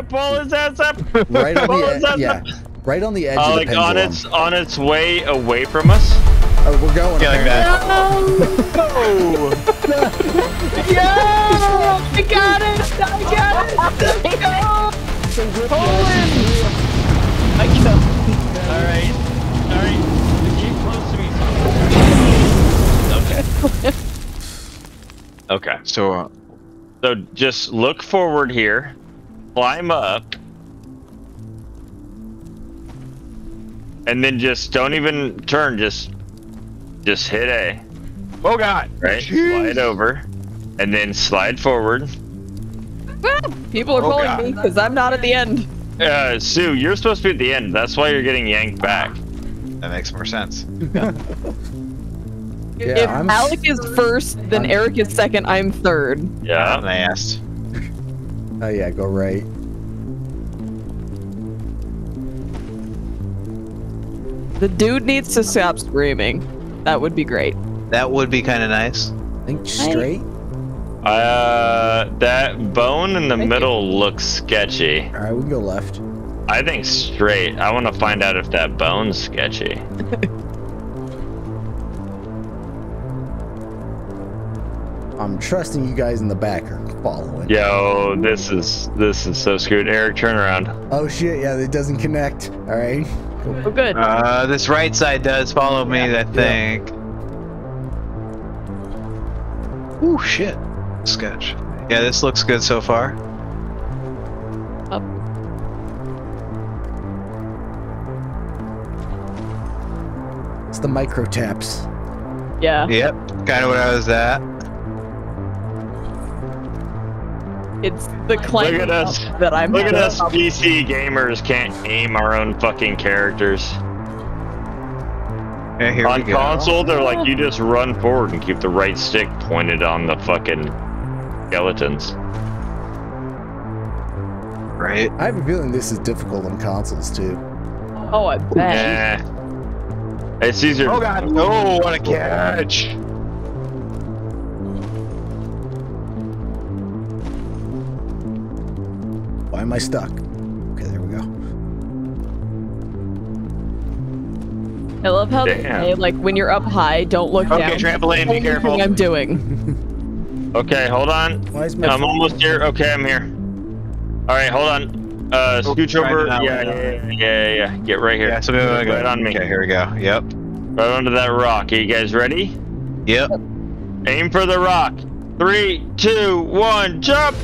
up, pull his ass up. Right on Pull the edge. Yeah. up. Right on the edge Uh, of the pendulum. on its on its way away from us. Oh, we're going. Yeah, like that. Oh, Yeah! I got it! I got it! Let's go! Poland! I killed all right, all right. Keep close to me. Okay. Okay. So, uh, So just look forward here, climb up, and then just don't even turn. Just just hit A. oh god. Right. Slide over, and then slide forward. People are Oh, pulling God. me because I'm not at the end. Uh, Sue, you're supposed to be at the end. That's why you're getting yanked back. That makes more sense. Yeah, if I'm- Alec is first, then I'm- Eric is second, I'm third. Yeah. And I asked. Oh yeah, go right. The dude needs to stop screaming. That would be great. That would be kind of nice. I think straight. Uh, that bone in the Thank you. middle looks sketchy. All right, we can go left. I think straight. I want to find out if that bone's sketchy. I'm trusting you guys in the back are following. Yo, this is this is so screwed. Eric, turn around. Oh shit! Yeah, it doesn't connect. All right. Oh, good. Uh, this right side does follow me, I think. Ooh, shit. Sketch. Yeah, this looks good so far. Up. It's the micro taps. Yeah. Yep, kind of what I was at. It's the climbing at us. that I'm Look at us trouble. PC gamers can't aim our own fucking characters. Yeah, here on we go. console, they're like you just run forward and keep the right stick pointed on the fucking skeletons. Right. I have a feeling this is difficult on consoles too. Oh, I bet. Eh. It's easier. Oh god. Oh, what a catch. Why am I stuck? Okay, there we go. I love how they Damn. say, like, when you're up high, don't look Okay, down. trampoline, be careful. thing I'm doing. Okay, hold on. Why is my I'm almost here. Okay, I'm here. All right, hold on. Uh, Oh, scooch trying over. Yeah, yeah, yeah, yeah, yeah. Get right here. Yeah, so maybe go right on me. Okay, here we go. Yep. Right onto that rock. Are you guys ready? Yep. Aim for the rock. Three, two, one, jump!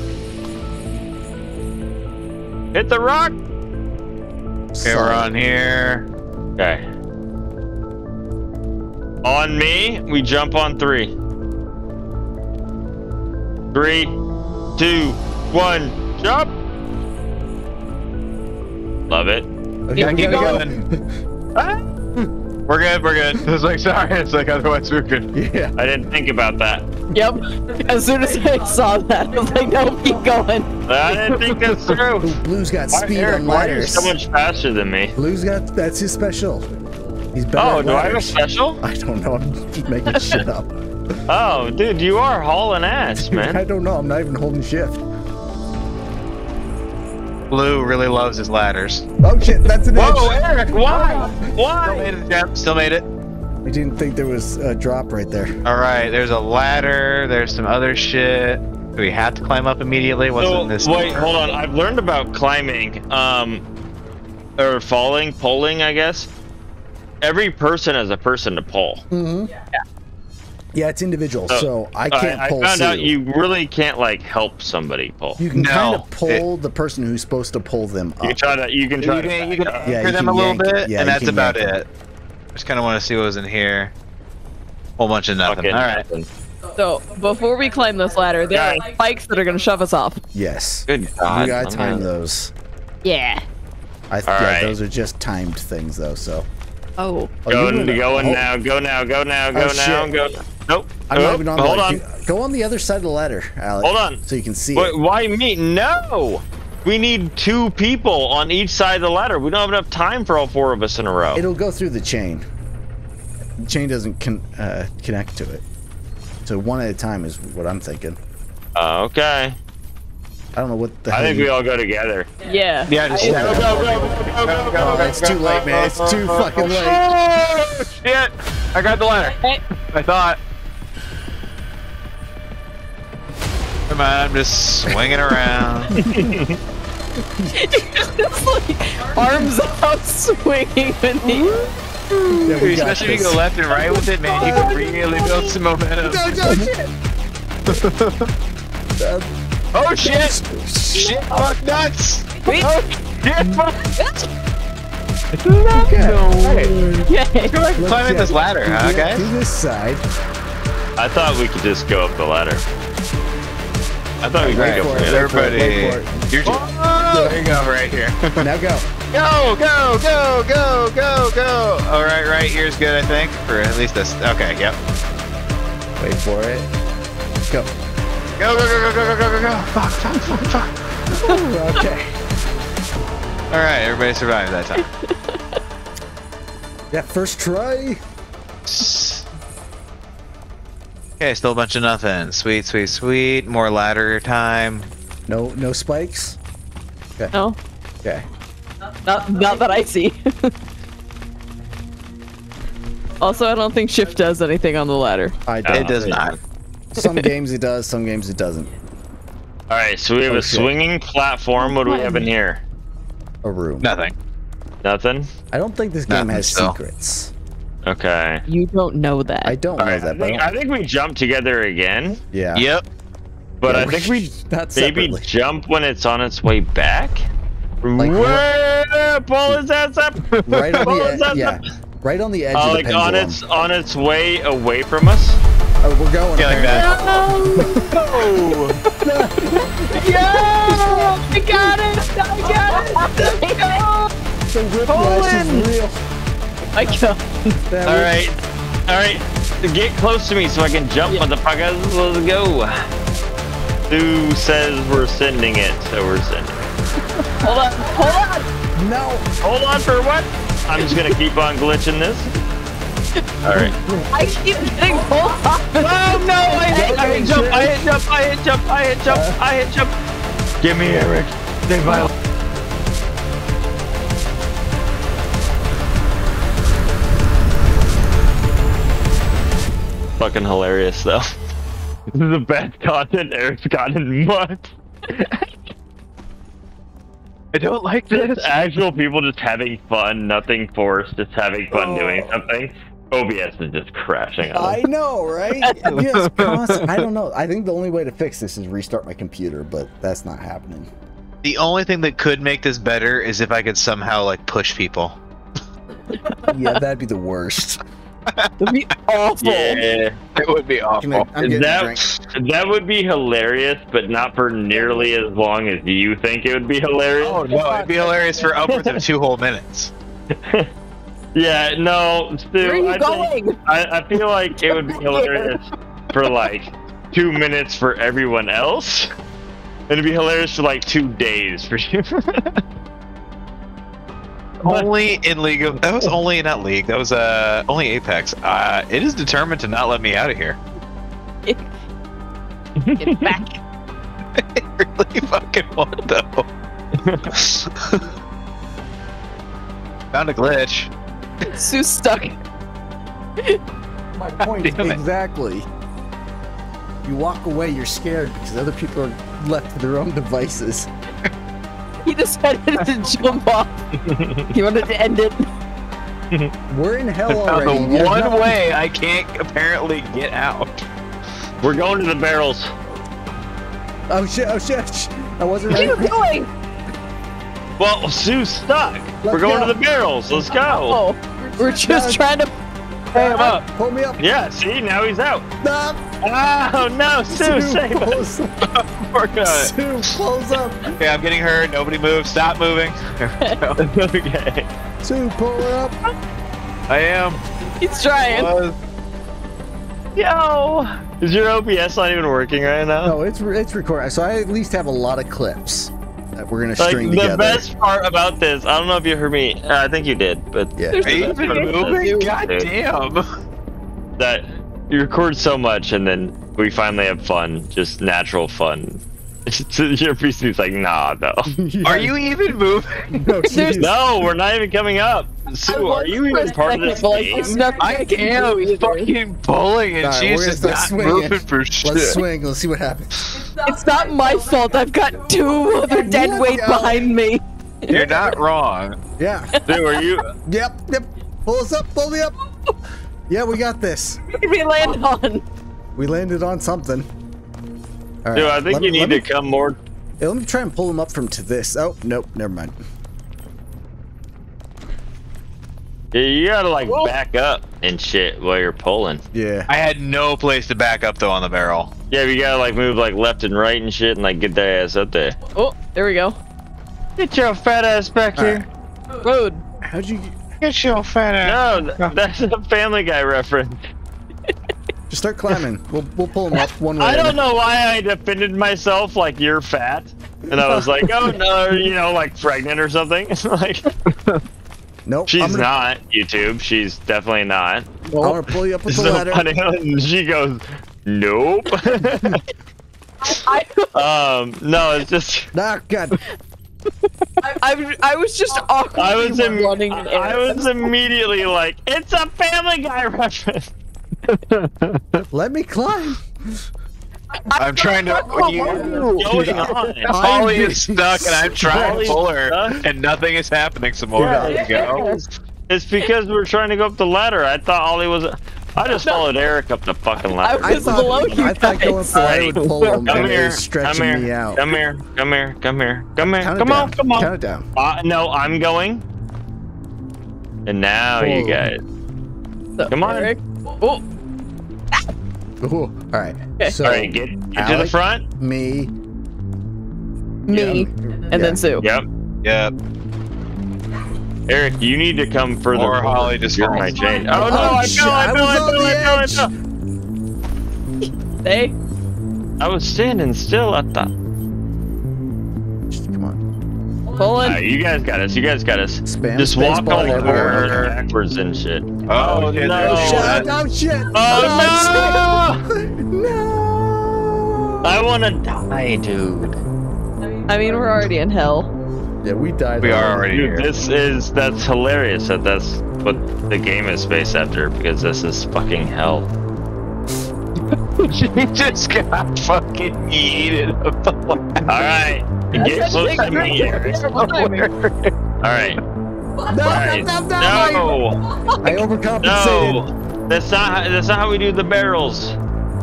Hit the rock. Okay, we're on here. Okay. On me, we jump on three. Three, two, one, jump! Love it. Okay, Yeah, we keep gotta going. Ah! We're good. We're good. It's like sorry. It's like otherwise we're good. Yeah. I didn't think about that. Yep. As soon as I saw that, I was like, no, keep going. I didn't think this through. Blue's got Why, speed Eric, on why are you ladders. so much faster than me? Blue's got that's his special. He's better. Oh, at do I have a special? I don't know. I'm just making shit up. Oh, dude, you are hauling ass, man. I don't know. I'm not even holding shift. Blue really loves his ladders. Oh shit, that's an Whoa, edge. Eric, why? Why? Still made it, Jeff. Still made it. I didn't think there was a drop right there. All right. There's a ladder. There's some other shit. Do we have to climb up immediately? What's So, in this? wait, door? hold on. I've learned about climbing, um, or falling, pulling, I guess. Every person has a person to pull. Mm-hmm. Yeah. Yeah, it's individual, Oh, so I can't I, pull found out you really can't like help somebody pull. You can No, kind of pull the person who's supposed to pull them You up. can try to. You can You try. can, you can back. Yeah, anchor you them can a little yank- bit, yeah, and that's can about yank it. Just kind of want to see what was in here. Whole bunch of nothing. Fucking All right. nothing. So, before we climb this ladder, there are spikes that are going to shove us off. Yes. Good God. you gotta time those. Yeah. I th- All yeah, right. those are just timed things though. So. Oh. Oh, Go, you went- going oh, now. Go now. Go now. Go Oh, now. shit. Go. Nope. I'm not on. hold the, on. you- Go on the other side of the ladder, Alex. Hold on. So you can see Wait, it. why me? No. We need two people on each side of the ladder. We don't have enough time for all four of us in a row. It'll go through the chain. The chain doesn't con- uh, connect to it. So one at a time is what I'm thinking. Uh, okay. I don't know what the I hell. think you- we all go together. Yeah. Yeah, just I- go, go, go, go, go, go, Oh, it's too late, man. It's too fucking late. Oh, shit! I got the ladder. Hey, I thought. Come on, I'm just swinging around. it's like arms out swinging beneath. Yeah, we Especially if you go left and right with it, man, you can really build some momentum. No, no, shit. Oh shit! Shit, fuck nuts! Wait. Oh shit, fuck! Yay. Climbing this ladder, huh, To guys? this side. I thought we could just go up the ladder. I thought we could go for from it. there. Everybody, Wait for it. you're just, oh, there you go, right here. Now go. Go, go, go, go, go, go! All right, right here's good, I think, for at least this. Okay, yep. Wait for it. Go. Go, go, go, go, go, go, go, go, Fuck, time! fuck, fuck. Okay. Alright, everybody survived that time. Yeah, first try. Okay, still a bunch of nothing. Sweet, sweet, sweet. More ladder time. No, no spikes. Okay. No. Okay. Not, not that I see. also, I don't think shift does anything on the ladder. I don't. It does not. Some games it does, some games it doesn't. All right, so we have Oh, a shit. swinging platform. What do we have in here? A room. Nothing. Nothing. I don't think this game Nothing has still. secrets. Okay. You don't know that. I don't All know right. That, but I think, I think we jump together again, yeah. Yep. but Yeah, I think we not maybe separately. jump when it's on its way back. Like Whoa, pull his ass up. Right on the his edge. ass Yeah. up. Right on the edge Uh, of the like on its on its way away from us. Oh, we're going. Yeah, like that. Oh. Yeah! I got it! I got it! Let's go! The whiplash is real. I got That All was- right, all right. Get close to me so I can jump, motherfuckers. Let's go. Sue says we're sending it, so we're sending. it. Hold on, hold on! No. Hold on for what? I'm just gonna keep on glitching this. All right. I keep getting pulled off. Oh no! I hit, I hit jump! I hit jump! I hit jump! I hit jump! I hit jump! Give me Eric. Stay violent. Fucking hilarious though. This is the best content Eric's gotten in months. I don't like this. Actual people just having fun, nothing forced, just having fun Oh. doing something. OBS is just crashing on I know, right? yes, constant. I don't know. I think the only way to fix this is restart my computer, but that's not happening. The only thing that could make this better is if I could somehow like push people. Yeah, that'd be the worst. That'd be awful. Yeah. It would be Can I- I'm getting a drink. That, that would be hilarious, but not for nearly as long as you think it would be hilarious. Oh no, it'd be hilarious for upwards of two whole minutes. Yeah, no, Stu, Where are you I, think- going? I, I feel like it would be hilarious for like two minutes for everyone else. It'd be hilarious for like two days for you. only in League of that was only not League. That was uh only Apex. Uh, it is determined to not let me out of here. Get back. I really fucking want though. Found a glitch. Sue's stuck. My point exactly. You walk away, you're scared because other people are left to their own devices. He decided to jump off. He wanted to end it. We're in hell already. the There's one nothing- way I can't apparently get out. We're going to the barrels. Oh shit! Oh shit! I wasn't Where are you going? Well, Sue's stuck. We're going go. to the barrels. Let's go. Oh, we're just trying to. Hey, him up. Pull me up. Yeah, see, now he's out. Stop! Oh no, Sue, save us. pulls up. Working on it. Sue, pulls up. Okay, I'm getting hurt. Nobody move. Stop moving. okay. Sue, pull her up. I am. He's trying. Was. Yo! Is your OBS not even working right now? No, it's it's recording. So I at least have a lot of clips that we're gonna Like string the together. best part about this, I don't know if you heard me. Uh, I think you did, but Yeah. There's Are you the even best moving? this, God damn. That you record so much and then we finally have fun, just natural fun. Your PC's like, nah, no. Are you even moving? No, No, we're not even coming up. Sue, are you even part of this game? I am fucking pulling and Alright, she's just not swinging. moving for shit. Let's swing. Let's see what happens. It's not my fault. I've got two other dead weight Yeah. behind me. You're not wrong. Yeah. Sue, are you? Yep. Yep. Pull us up. Pull me up. Yeah, we got this. We land on? We landed on something. All right. Dude, I think let you me- need let to me- come more. Yeah, let me try and pull him up from to this. Oh, nope. Never mind. Yeah, You gotta like back up and shit while you're pulling. Yeah. I had no place to back up though on the barrel. Yeah, you gotta like move like left and right and shit and like get that ass up there. Oh, there we go. Get your fat ass back here. Road. How'd you Get your fat ass. No, th- that's a Family Guy reference. Just start climbing? We'll we'll pull him up one way. I don't know why I defended myself like you're fat, and I was like, oh no, you know, like pregnant or something. like Nope. she's gonna, not YouTube. She's definitely not. I'm gonna pull you up with the So ladder. funny. She goes, nope. I, um, no, it's just. Ah, God. I, I was just awkwardly I was im- running in. I was immediately like, it's a Family Guy reference. Let me climb. I'm trying to. What is going on? Holly is stuck and I'm trying to pull her stuck? and nothing is happening some more. Yeah. There we go. It's because we're trying to go up the ladder. I thought Ollie was. I just followed Eric up the fucking ladder. I I was thought below you I thought going guys. up the ladder would pull him, Come and here, was come here, me out. come here, come here, come here, come here, Count it come on, come on. Count it down. Uh, no, I'm going. And now you guys. So, Come on. Eric. Oh, ah. Ooh, all right. Okay. So All right, get, get to the front. me. me, and then Sue. Yep. Yep. Eric, you need to come further. Or. Holly just You're my change. Oh no, Oh, I shit, fell, I I fell, I was fell, on I fell, I fell. They. I was standing still. I thought. Come on. Pulling. Alright, you guys got us. You guys got us. Spam Just walk bar all everywhere. forward backwards and shit. Oh, no. shit, there's Oh, Shut up, shit. Oh no! No. Oh, I want to die, dude. I mean, we're already in hell. Yeah, we died. We are already Dude, here. this is that's hilarious that that's what the game is based after because this is fucking hell. she just got fucking yeeted up the ladder. All right, get close to me, Eric. No, right. no, no, I overcompensated. no, that's not how, that's not how we do the barrels.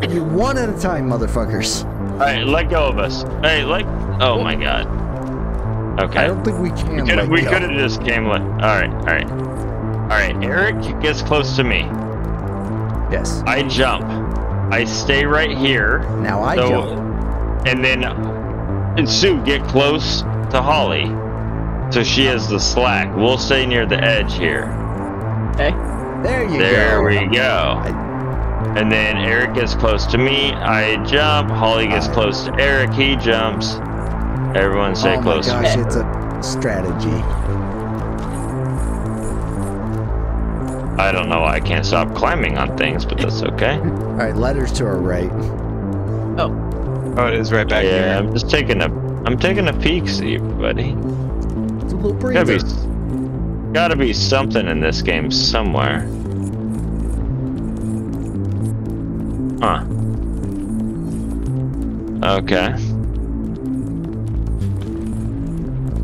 You one at a time, motherfuckers. All right, let go of us. Hey, let. Oh my god. Okay. I don't think we can. We could have just came. Let. All right, all right, all right. Eric gets close to me. Yes. I jump. I stay right here. Now I So- jump. And then and Sue get close to Holly. So she has the slack. We'll stay near the edge here. Okay. There you There go. There we go. And then Eric gets close to me. I jump. Holly gets uh. close to Eric. He jumps. Everyone stay oh close my to gosh, it's a strategy. I don't know why I can't stop climbing on things, but that's okay. All right, letters to our right. Oh, Oh, it is right back yeah, here. I'm just taking a I'm taking a peek, see buddy. It's a little Gotta be, gotta be something in this game somewhere. Huh. Okay.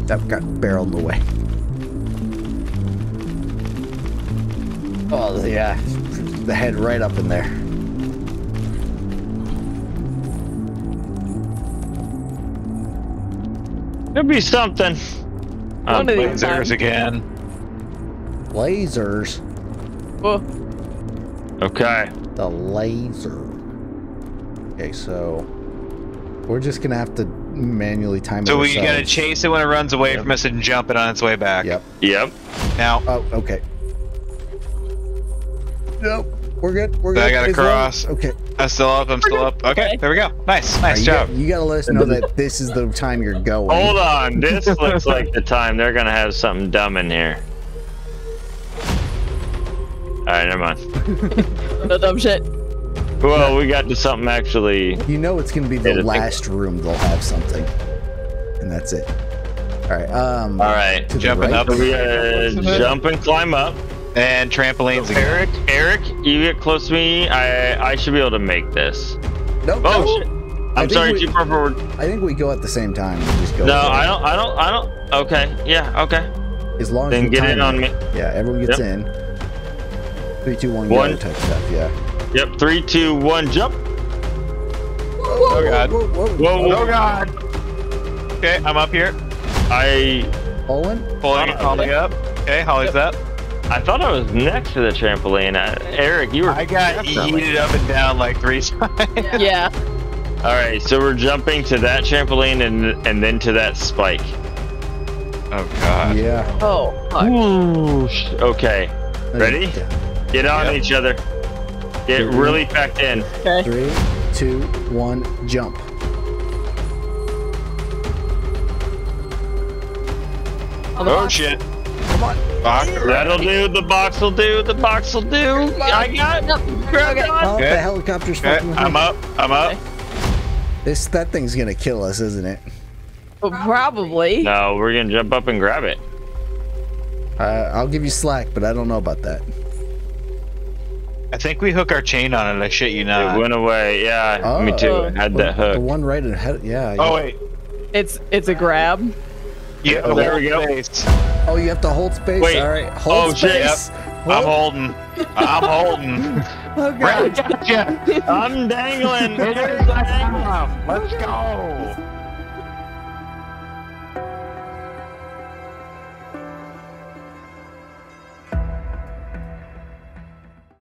That got barreled away. Oh yeah, the head right up in there. Could be something. Um, One of these There's times. again. Lasers. Oh, okay. The laser. Okay, so we're just gonna have to manually time it. So we gotta chase it when it runs away Yep. from us and jump it on its way back. Yep. Yep. Now, Oh, okay. Nope. We're good. We're So good. I gotta As long- cross. Okay. I'm still up. I'm still up. Okay, Okay. there we go. Nice, nice you, job. got- you gotta let us know that this is the time you're going. Hold on. This looks like the time they're gonna have something dumb in here. Alright, never mind. no dumb shit. Well, we got to something actually. You know it's gonna be the Yeah, the thing- last room they'll have something, and that's it. All right. Um. All right. Jumping right. up. So we jump and climb up. And trampolines again. Eric, Eric, you get close to me. I I should be able to make this. No, Oh no. shit! I I'm think sorry, we- too far forward. I think we go at the same time. Just go. No. I don't. I don't. I don't. Okay. Yeah. Okay. As long as Then we get in on me. Yeah, everyone gets Yep. in. Three, two, one, One. go type stuff. Yeah. Yep. Three, two, one, jump. Oh god. Whoa, whoa, Whoa, whoa. Oh god. Okay, I'm up here. I Owen? Pulling Holly up. Okay, Holly's up. I thought I was next to the trampoline. Uh, Eric, you were. I got definitely- yeeted up and down like three times. Yeah. All right, so we're jumping to that trampoline and and then to that spike. Oh god. Yeah. Oh, fuck. Ooh. Okay. Ready? Get on Yep. each other. Get Mhm. really packed in. Okay. Three, two, one, jump. On Oh shit. Come on. Fuck. That'll do. The box will do. The box will do. I got Yep. Grab Okay. Oh, Okay. the helicopter's Okay, fucking I'm up. I'm up. This that thing's gonna kill us, isn't it? Well, Probably. No, we're gonna jump up and grab it. Uh, I'll give you slack, but I don't know about that. I think we hook our chain on it. I shit you not. It went away. Yeah, me too. Oh. Had that The hook. one right ahead. Yeah. Oh yeah. wait. It's it's a grab. Yeah. Oh, there we go. Space. Oh, you have to hold space. Wait. All right. Oh, hold Oh, shit, space. I'm Hold- holding. I'm holding. Oh, God. Gotcha. I'm dangling. Let's go.